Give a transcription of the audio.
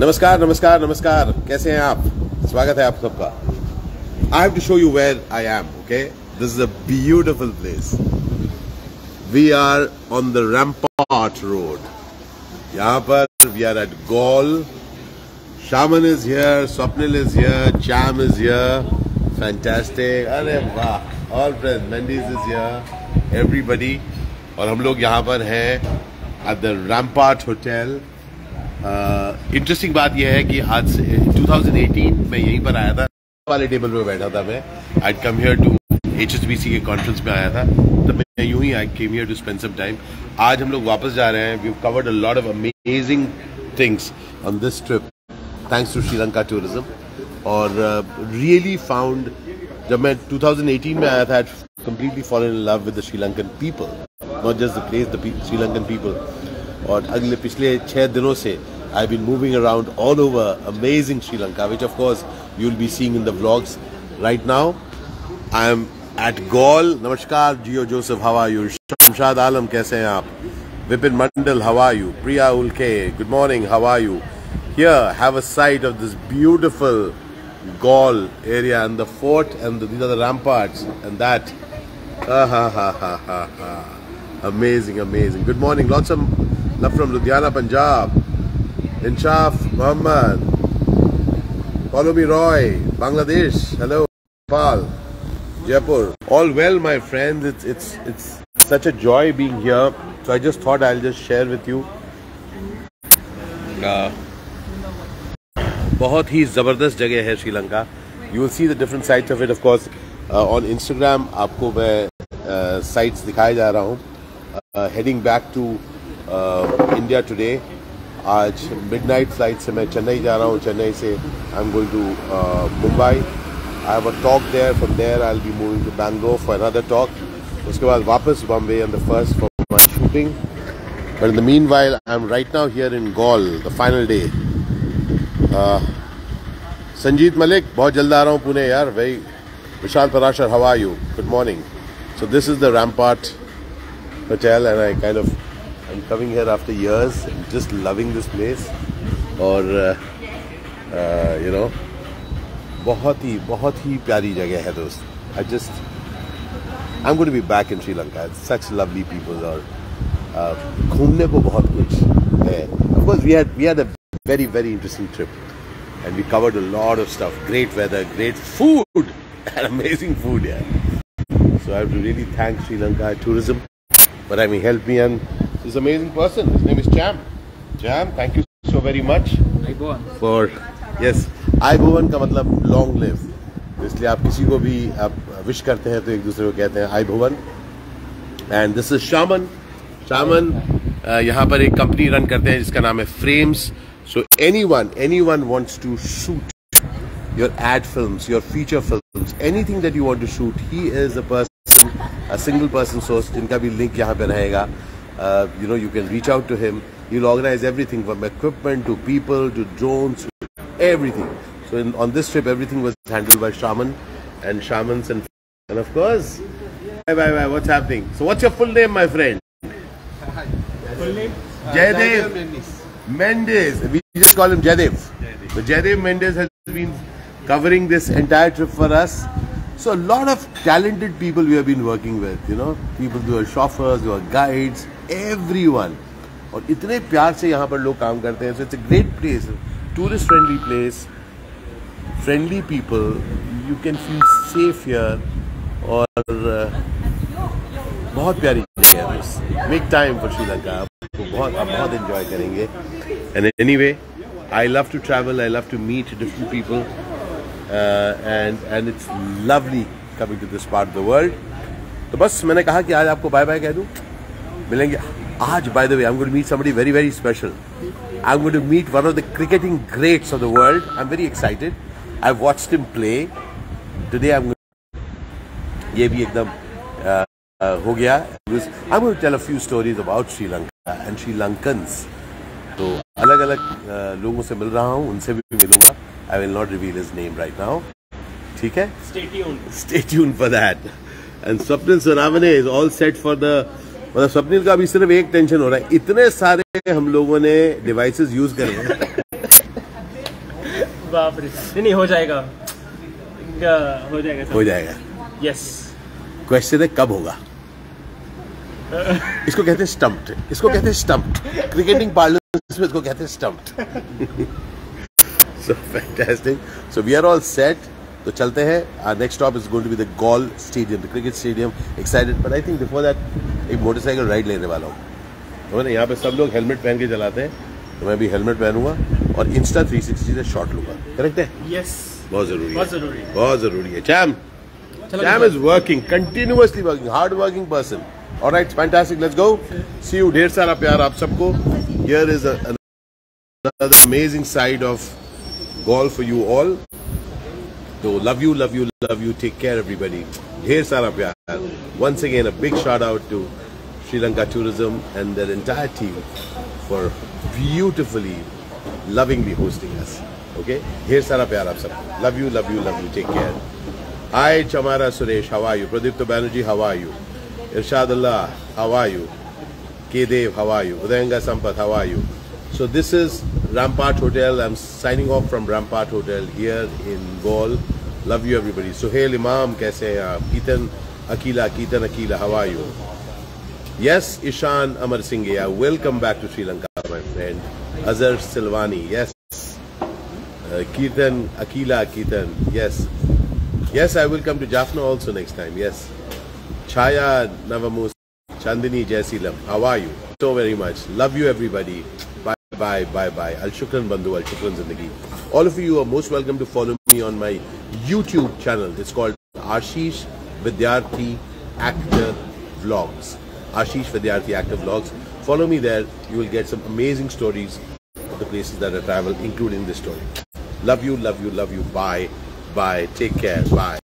नमस्कार नमस्कार नमस्कार। कैसे हैं आप? स्वागत है आप सबका। I have to show you where I am okay this is a beautiful place we are on the rampart road यहाँ पर we are at Galle Shaman is here Swapnil is here Chaim is here fantastic अरे वाह! All friends Mendis is here everybody और हम लोग यहाँ पर हैं। At the rampart hotel interesting बात यह है कि आज से 2018 में यहीं पर आया था। वाले टेबल पे बैठा था मैं। I come here to H K conference में आया था। तब मैं यूँ ही I came here to spend some time आज हम लोग वापस जा रहे हैं। We covered a lot of amazing things on this trip thanks to Sri Lanka tourism और रियली uh, फाउंड really जब मैं 2018 में आया था fallen in love with the Sri Lankan people. not just the place, the Sri Lankan people. Or agle pichle chhe dino se, I've been moving around all over amazing Sri Lanka, which of course you'll be seeing in the vlogs. Right now, I'm at Galle. Namaskar, Gio Joseph, how are you? Shamshad Alam, kaise hain aap? Vipin Mandal, how are you? Priya Ulke, good morning, how are you? Here, have a sight of this beautiful Galle area and the fort and these are the ramparts and that. amazing amazing good morning lots of Love from Ludhiana, Punjab. Inshaf, Muhammad. Follow me, Roy. Bangladesh. Hello. Nepal. Jaipur. All well, my friends. It's it's it's such a joy being here. So I just thought I'll just share with you. Uh, बहुत ही ज़बरदस्त जगह है Sri Lanka you will see the different sides of it of course on Instagram आपको मैं sites uh, दिखाए जा रहा हूँ heading back to India today आज मिडनाइट फ़्लाइट से मैं चेन्नई जा रहा हूँ। चेन्नई से I am going to Mumbai I have a talk there from there I be moving to Bangalore for another talk उसके बाद वापस Bombay and the first for my shooting but in the meanwhile I am right now here in Galle the final day Sanjeet Malik, बहुत जल्द आ रहा हूँ पुणे यार। भाई Vishal Parashar how are you good morning so this is the rampart hotel and I kind of I'm coming here after years, just loving this place. और you know बहुत ही बहुत ही प्यारी जगह है दोस्त I just I am going to be back in Sri Lanka such lovely people और घूमने को बहुत कुछ है of course we had we had a very very interesting trip and we covered a lot of stuff. Great weather, great food, and amazing food. Yeah. So I have to really thank Sri Lanka Tourism but I mean help me and this amazing person. His name is Jam. Jam, thank you so very much. For yes, Ayubowan ka matlab long live. इसलिए आप किसी को भी आप wish करते हैं तो एक दूसरे को कहते हैं Ayubowan. And this is Shaman. Shaman यहाँ पर एक company run करते हैं जिसका नाम है Frames. So anyone, anyone wants to shoot your ad films, your feature films, anything that you want to shoot, he is a person a single person source. जिनका भी लिंक यहाँ पे रहेगा uh, you know, you can reach out to him. He'll organize everything from equipment to people to drones, everything. So in, on this trip, everything was handled by shaman and shamans and and of course, bye bye bye. What's happening? So what's your full name, my friend? Full name? Uh, Jaydev Mendes. Mendes. We just call him Jaydev. So Jaydev Mendes has been covering this entire trip for us. So a lot of talented people we have been working with, you know, people who are chauffeurs, who are guides, everyone. और इतने प्यार से यहाँ पर लोग काम करते हैं so it's a great place tourist friendly place friendly people you can feel safe here और बहुत प्यारी जगह है मेक टाइम फॉर श्रीलंका आपको बहुत आप बहुत इन्जॉय करेंगे and any way I love to travel I love to meet different people and and it's lovely coming to this part of the world तो बस मैंने कहा कि आज आपको बाय बाय कह दूँ मिलेंगे आज by the way I'm going to meet somebody very very special I'm going to meet one of the cricketing greats of the world I'm very excited I've watched him play today I'm going to ये भी एकदम uh, uh, हो गया I'm going to tell a few stories about Sri Lanka and Sri Lankans तो अलग अलग uh, लोगों से मिल रहा हूँ उनसे भी मिलूंगा I will not reveal his name right now. ठीक है? Stay tuned. Stay tuned for that. And Swapnil Saravane is all set for the मतलब स्वप्निल का अभी सिर्फ़ एक टेंशन हो रहा है। इतने सारे हम लोगों ने डिवाइसेस यूज़ करे हैं। बाप रे। नहीं नहीं हो जाएगा। हो जाएगा हो जाएगा। यस क्वेश्चन है कब होगा? इसको कहते हैं स्टम्प्ड इसको कहते हैं स्टम्प्ड क्रिकेटिंग पार्लर्स में इसको कहते हैं stumped so fantastic. So we are all set. तो चलते हैं. Our next stop is going to be the Galle stadium the cricket stadium excited but I think before that एक मोटरसाइकिल राइड लेने वाला हूँ. तो ना यहाँ पे सब लोग हेलमेट पहन के चलाते हैं. तो मैं भी हेलमेट पहनूँगा और इंस्टा 360 से शॉट लूँगा. करेक्ट है? यस बहुत ज़रूरी बहुत बहुत ज़रूरी है. Chaim Chaim is working continuously working hard working person और right fantastic let's go see you ढेर सारा प्यार आप सबको. Here is amazing side of call for you all. So love you, love you, love you. Take care, everybody. here sarapiyar. Once again, a big shout out to Sri Lanka Tourism and their entire team for beautifully, lovingly hosting us. Okay? Here, sara pyar. Love you, love you, love you. Take care. Hi, Chamara Suresh. How are you? Pradipta Banerjee, how are you? Irshad Allah, how are you? K. Dev, how are you? Udayanga Sampath, how are you? So this is Rampart Hotel. I'm signing off from Rampart Hotel here in Galle. Love you everybody. Suhail Imam, kaise hain aap? Akila, Keetan Akila, how are you? Yes, Ishan Amar Singh, welcome back to Sri Lanka, my friend. Azhar Silvani, yes. Uh, Keetan Akila, Keetan, yes. Yes, I will come to Jaffna also next time. Yes. Chaya Navamus, Chandini Jaiseelam. How are you? So very much. Love you, everybody. Bye, bye, bye, bye. Al Shukran Bandhu, Al Shukran Zindagi. All of you are most welcome to follow me on my YouTube channel. It's called Ashish Vidyarthi Actor Vlogs. Ashish Vidyarthi Actor Vlogs. Follow me there. You will get some amazing stories of the places that I travel, including this story. Love you, love you, love you. Bye. Bye. Take care. Bye.